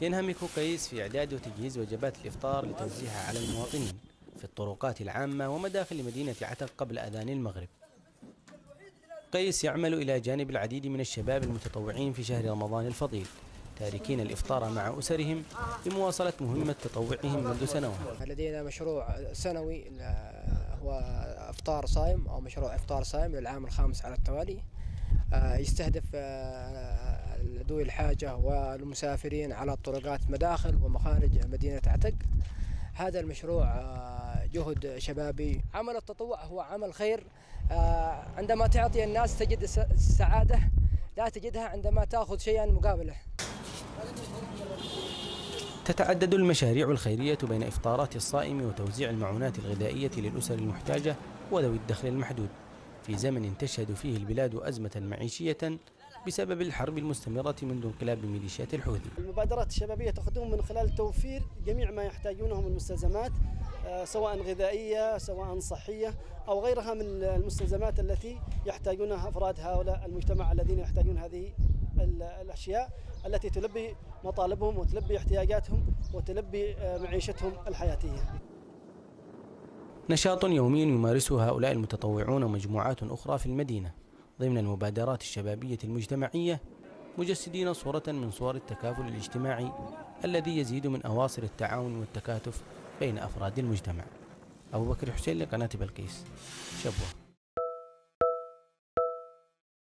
ينهمك قيس في إعداد وتجهيز وجبات الإفطار لتوزيعها على المواطنين في الطرقات العامة ومداخل مدينة عتق قبل أذان المغرب. قيس يعمل إلى جانب العديد من الشباب المتطوعين في شهر رمضان الفضيل تاركين الإفطار مع أسرهم لمواصلة مهمة تطوعهم منذ سنوات. لدينا مشروع سنوي هو إفطار صائم أو مشروع إفطار صائم للعام الخامس على التوالي. آه، يستهدف آه، ذوي الحاجة والمسافرين على الطرقات مداخل ومخارج مدينة عتق. هذا المشروع آه، جهد شبابي. عمل التطوع هو عمل خير. عندما تعطي الناس تجد السعاده لا تجدها عندما تأخذ شيئا مقابله. تتعدد المشاريع الخيرية بين إفطارات الصائم وتوزيع المعونات الغذائية للأسر المحتاجة وذوي الدخل المحدود. في زمن تشهد فيه البلاد أزمة معيشية بسبب الحرب المستمرة منذ انقلاب ميليشيات الحوثي. المبادرات الشبابية تخدم من خلال توفير جميع ما يحتاجونه من المستلزمات آه، سواء غذائية سواء صحية أو غيرها من المستلزمات التي يحتاجونها أفراد هؤلاء المجتمع الذين يحتاجون هذه الأشياء التي تلبي مطالبهم وتلبي احتياجاتهم وتلبي آه، معيشتهم الحياتية. نشاط يومي يمارسه هؤلاء المتطوعون ومجموعات أخرى في المدينة. ضمن المبادرات الشبابية المجتمعية مجسدين صورة من صور التكافل الاجتماعي الذي يزيد من أواصر التعاون والتكاتف بين أفراد المجتمع. أبو بكر حسين لقناة بلقيس. شبوة.